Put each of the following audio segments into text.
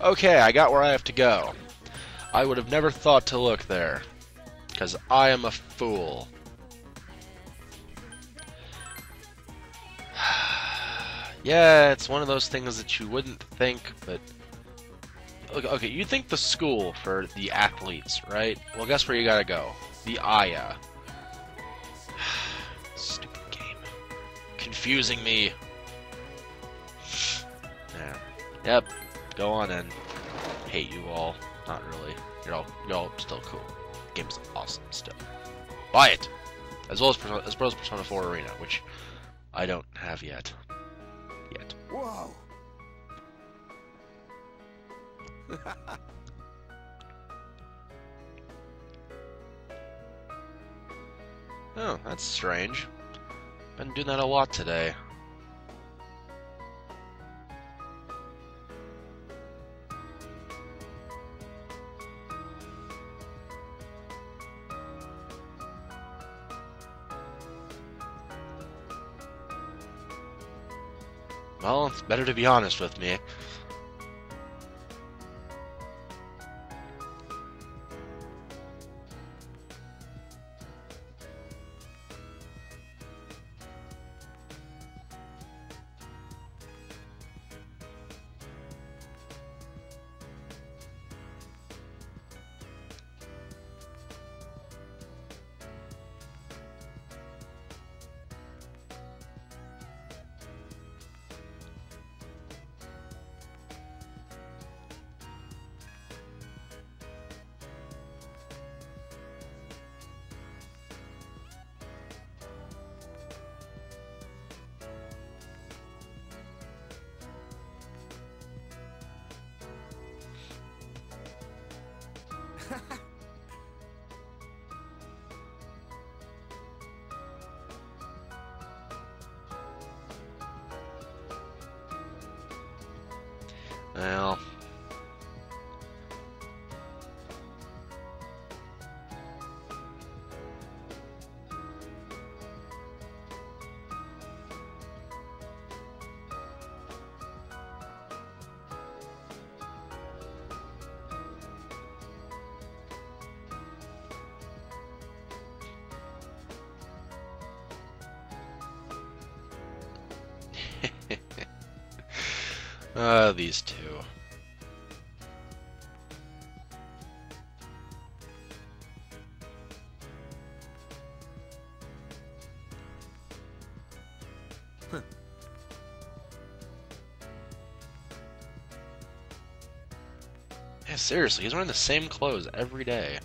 Okay, I got where I have to go. I would have never thought to look there. Because I am a fool. yeah, it's one of those things that you wouldn't think, but... Okay, okay, you think the school for the athletes, right? Well, guess where you gotta go? The Aiya. Stupid game. Confusing me. Yeah. Yep. Go on and Hate you all. Not really. You're all, you're all still cool. Game's awesome still. Buy it! As well as, Persona- as well as Persona 4 Arena, which I don't have yet. Yet. Whoa. Oh, that's strange. Been doing that a lot today. Well, it's better to be honest with me. Well. Uh, these two. Yeah, seriously, he's wearing the same clothes every day.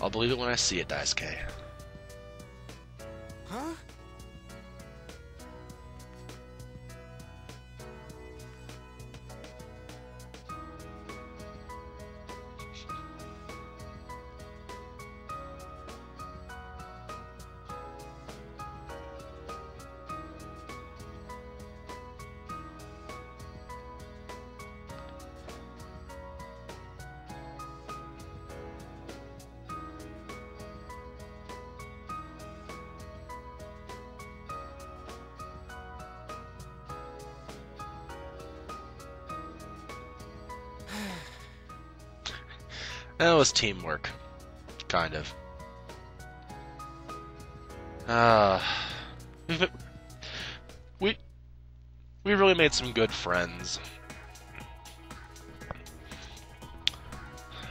I'll believe it when I see it, Daisuke. Huh? That was teamwork. Kind of. Uh, we we really made some good friends.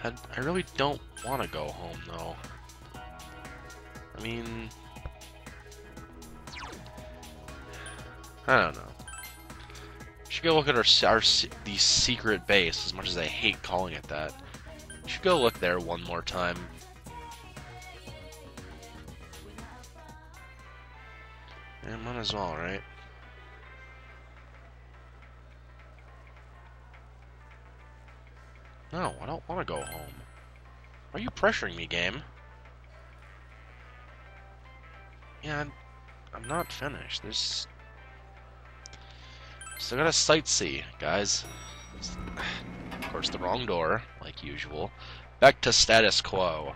I, I really don't want to go home though. I mean, I don't know. Should go look at our, our the secret base. As much as I hate calling it that. Go look there one more time. Yeah, might as well, right? No, I don't want to go home. Are you pressuring me, game? Yeah, I'm, I'm not finished. There's... Still gotta sightsee, guys. Of course, the wrong door, like usual. Back to status quo.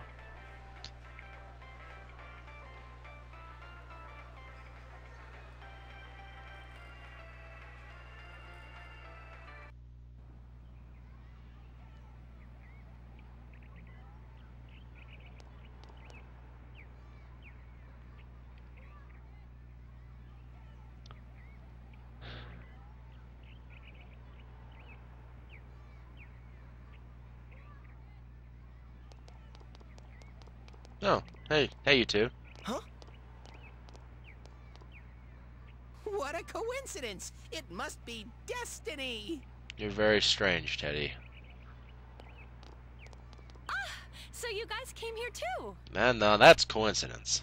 Oh, hey, hey, you two. Huh? What a coincidence! It must be destiny! You're very strange, Teddy. Ah, so you guys came here too? Man, now that's coincidence.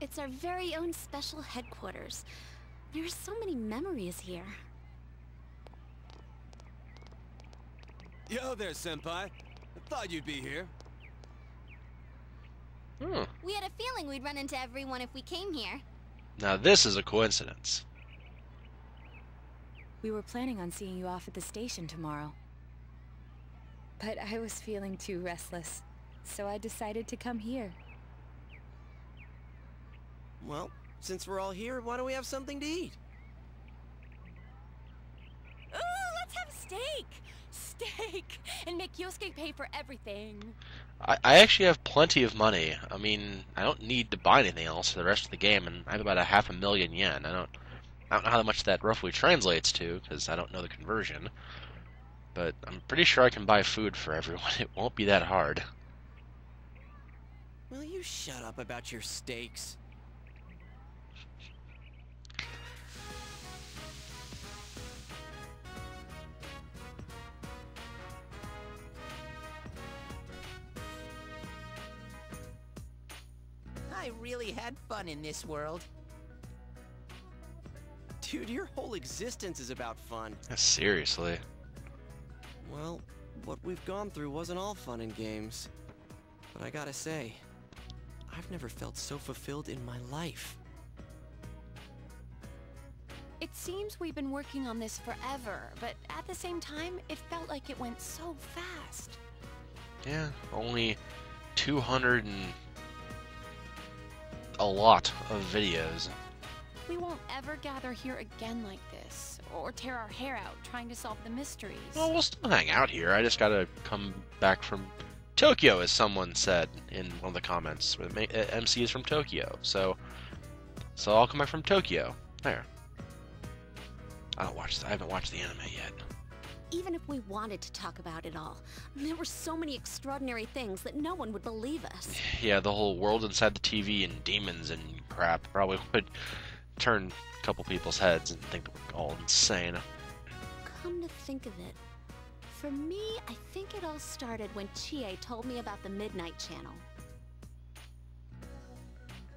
It's our very own special headquarters. There are so many memories here. Yo there, Senpai. I thought you'd be here. Hmm. We had a feeling we'd run into everyone if we came here. Now this is a coincidence. We were planning on seeing you off at the station tomorrow. But I was feeling too restless, so I decided to come here. Well, since we're all here, why don't we have something to eat? Ooh, let's have steak! Steak! And make Yosuke pay for everything. I, actually have plenty of money. I mean, I don't need to buy anything else for the rest of the game, and I have about a half a million yen. I don't, I don't know how much that roughly translates to because I don't know the conversion. But I'm pretty sure I can buy food for everyone. It won't be that hard. Will you shut up about your steaks? I really had fun in this world. Dude, your whole existence is about fun. Seriously. Well, what we've gone through wasn't all fun and games. But I gotta say, I've never felt so fulfilled in my life. It seems we've been working on this forever, but at the same time, it felt like it went so fast. Yeah, only 200 and a lot of videos. We won't ever gather here again like this, or tear our hair out trying to solve the mysteries. Well, we'll still hang out here. I just gotta come back from Tokyo, as someone said in one of the comments. ma- uh, MC is from Tokyo, so so I'll come back from Tokyo. There. I don't watch. I haven't watched the anime yet. Even if we wanted to talk about it all, there were so many extraordinary things that no one would believe us. Yeah, the whole world inside the TV and demons and crap probably would turn a couple people's heads and think that we're all insane. Come to think of it, for me, I think it all started when Chie told me about the Midnight Channel.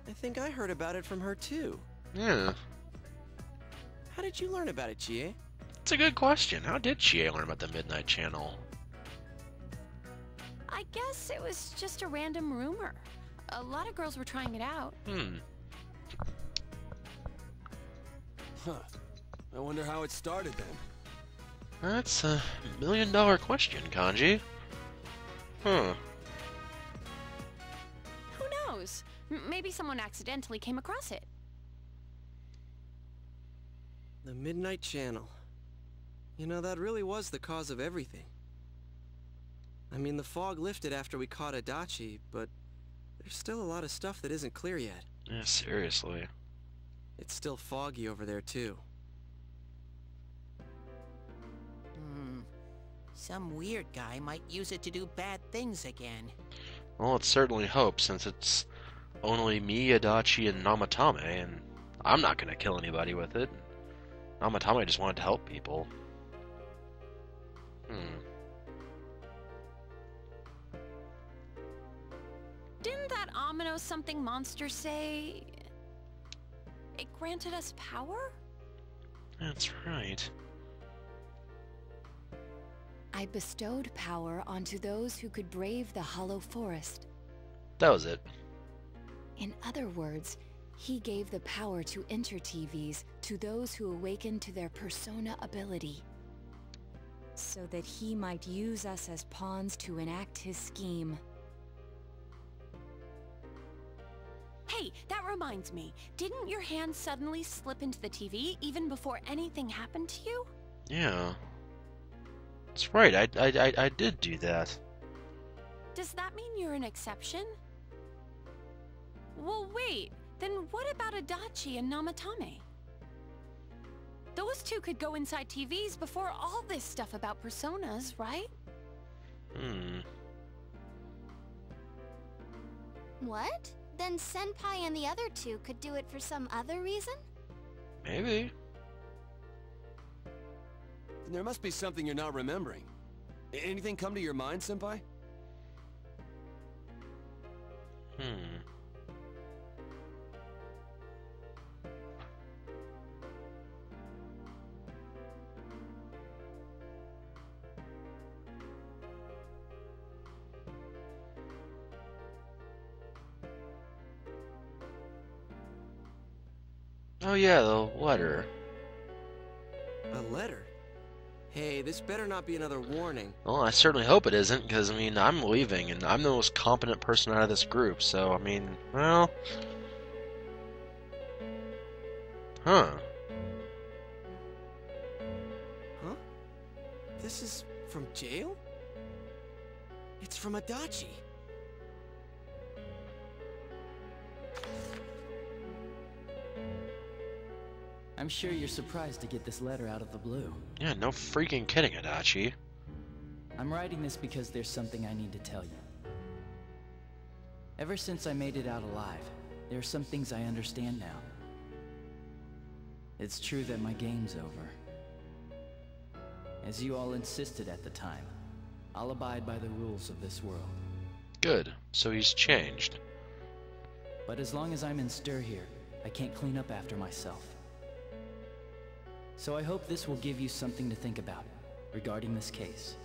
I think I heard about it from her too. Yeah, How did you learn about it, Chie? It's a good question. How did Chie learn about the Midnight Channel? I guess it was just a random rumor. A lot of girls were trying it out. Hmm. Huh. I wonder how it started then. That's a million dollar question, Kanji. Huh. Who knows? M- maybe someone accidentally came across it. The Midnight Channel. You know, that really was the cause of everything. I mean, the fog lifted after we caught Adachi, but there's still a lot of stuff that isn't clear yet. Yeah, seriously. It's still foggy over there, too. Hmm. Some weird guy might use it to do bad things again. Well, let's certainly hope, since it's only me, Adachi, and Namatame, and I'm not gonna kill anybody with it. Namatame just wanted to help people. Hmm. Didn't that ominous something monster say... It granted us power? That's right. I bestowed power onto those who could brave the hollow forest. That was it. In other words, he gave the power to enter TVs to those who awakened to their persona ability. So that he might use us as pawns to enact his scheme. Hey, that reminds me. Didn't your hand suddenly slip into the TV even before anything happened to you? Yeah. That's right, I, I, I, I did do that. Does that mean you're an exception? Well, wait. Then what about Adachi and Namatame? Those two could go inside TVs before all this stuff about personas, right? Hmm. What? Then Senpai and the other two could do it for some other reason? Maybe. There must be something you're not remembering. Anything come to your mind, Senpai? Hmm. Oh yeah, the letter. A letter? Hey, this better not be another warning. Well, I certainly hope it isn't, because, I mean, I'm leaving, and I'm the most competent person out of this group, so, I mean, well... Huh. Huh? This is from jail? It's from Adachi. I'm sure you're surprised to get this letter out of the blue. Yeah, no freaking kidding, Adachi. I'm writing this because there's something I need to tell you. Ever since I made it out alive, there are some things I understand now. It's true that my game's over. As you all insisted at the time, I'll abide by the rules of this world. Good. So he's changed. But as long as I'm in stir here, I can't clean up after myself. So I hope this will give you something to think about regarding this case.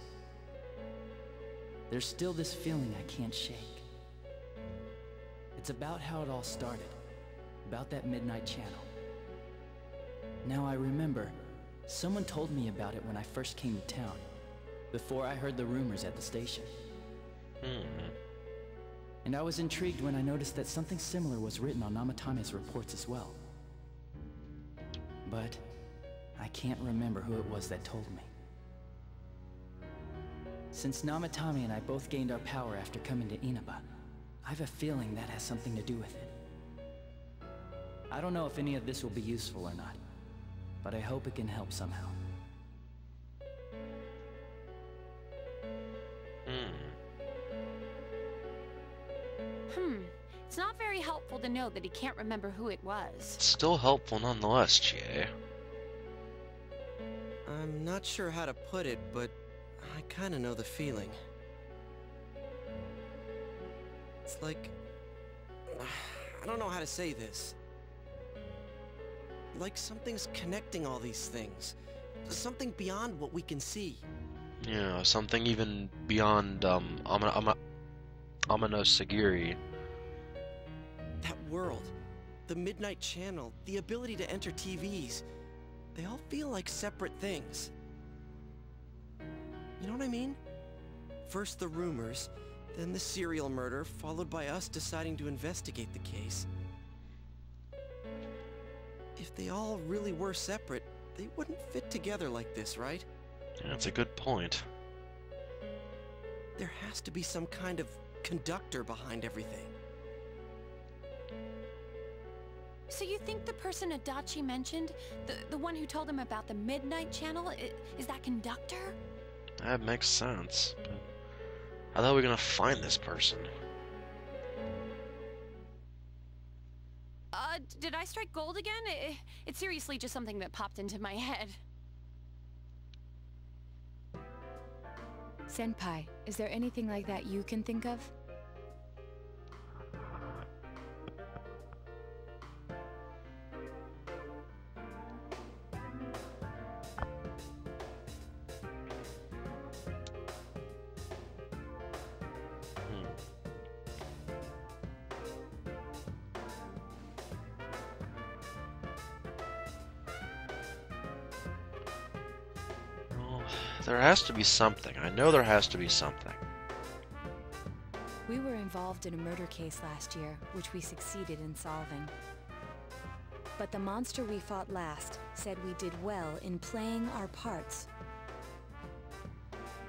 There's still this feeling I can't shake. It's about how it all started, about that midnight channel. Now I remember, someone told me about it when I first came to town, before I heard the rumors at the station. Hmm. And I was intrigued when I noticed that something similar was written on Namatame's reports as well. But I can't remember who it was that told me. Since Namatame and I both gained our power after coming to Inaba, I have a feeling that has something to do with it. I don't know if any of this will be useful or not, but I hope it can help somehow. Hmm. Hmm. It's not very helpful to know that he can't remember who it was. Still helpful nonetheless, Chie. I'm not sure how to put it, but I kinda know the feeling. It's like... I don't know how to say this. Like something's connecting all these things. Something beyond what we can see. Yeah, something even beyond, um, Ama, Ama, Amano Sagiri. That world, the Midnight Channel, the ability to enter TVs, they all feel like separate things. You know what I mean? First the rumors, then the serial murder, followed by us deciding to investigate the case. If they all really were separate, they wouldn't fit together like this, right? That's a good point. There has to be some kind of conductor behind everything. So you think the person Adachi mentioned, the, the one who told him about the Midnight Channel, i- is that conductor? That makes sense. But how the hell are we gonna find this person? Uh, did I strike gold again? I it's seriously just something that popped into my head. Senpai, is there anything like that you can think of? Has to be something. I know there has to be something. We were involved in a murder case last year, which we succeeded in solving. But the monster we fought last said we did well in playing our parts.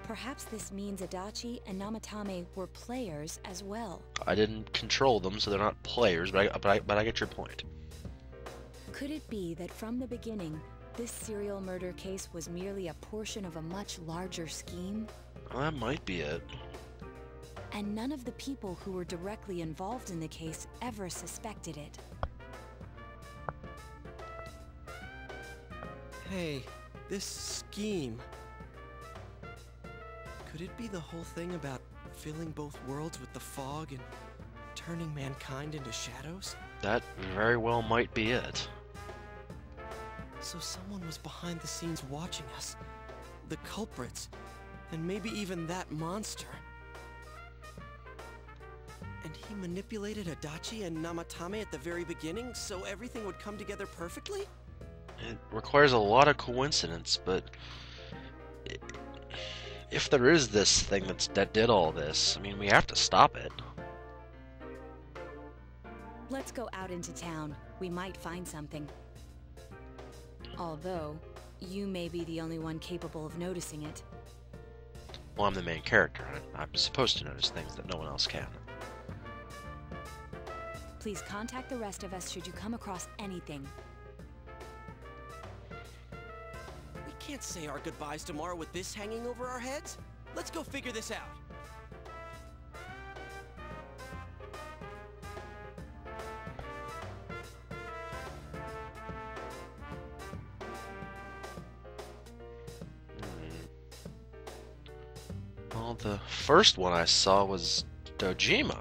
Perhaps this means Adachi and Namatame were players as well. I didn't control them, so they're not players, but I, but I, but I get your point. Could it be that from the beginning, this serial murder case was merely a portion of a much larger scheme? Well, that might be it. And none of the people who were directly involved in the case ever suspected it. Hey, this scheme. Could it be the whole thing about filling both worlds with the fog and turning mankind into shadows? That very well might be it. So someone was behind the scenes watching us. The culprits. And maybe even that monster. And he manipulated Adachi and Namatame at the very beginning so everything would come together perfectly? It requires a lot of coincidence, but i- if there is this thing that's that did all this, I mean, we have to stop it. Let's go out into town. We might find something. Although, you may be the only one capable of noticing it. Well, I'm the main character. I- I'm supposed to notice things that no one else can. Please contact the rest of us should you come across anything. We can't say our goodbyes tomorrow with this hanging over our heads. Let's go figure this out. First one I saw was Dojima.